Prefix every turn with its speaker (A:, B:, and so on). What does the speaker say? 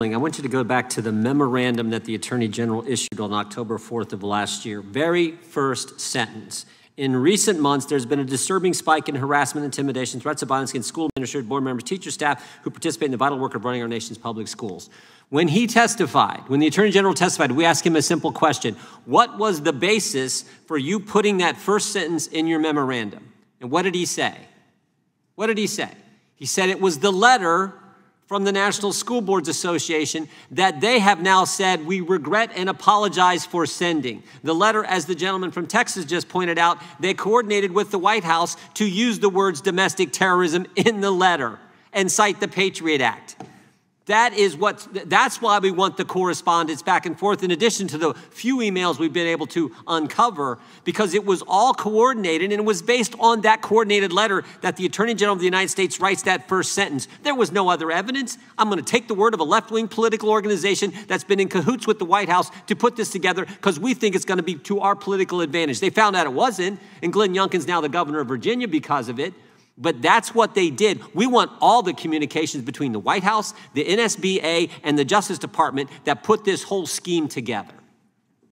A: I want you to go back to the memorandum that the Attorney General issued on October 4th of last year. Very first sentence. In recent months, there's been a disturbing spike in harassment, intimidation, threats of violence against school administrators, board members, teachers, staff who participate in the vital work of running our nation's public schools. When he testified, when the Attorney General testified, we asked him a simple question What was the basis for you putting that first sentence in your memorandum? And what did he say? What did he say? He said it was the letter from the National School Boards Association that they have now said we regret and apologize for sending. The letter, as the gentleman from Texas just pointed out, they coordinated with the White House to use the words domestic terrorism in the letter and cite the Patriot Act. That is what, that's why we want the correspondence back and forth, in addition to the few emails we've been able to uncover, because it was all coordinated and it was based on that coordinated letter that the Attorney General of the United States writes that first sentence. There was no other evidence. I'm going to take the word of a left wing political organization that's been in cahoots with the White House to put this together because we think it's going to be to our political advantage. They found out it wasn't, and Glenn Youngkin's now the governor of Virginia because of it. But that's what they did. We want all the communications between the White House, the NSBA, and the Justice Department that put this whole scheme together.